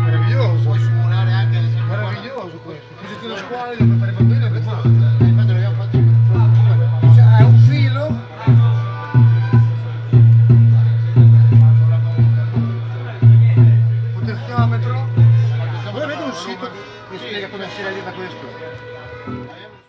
Maravilhoso. Maravilhoso. Positivo nas quadras, para sito mi spiega come si realizza questo.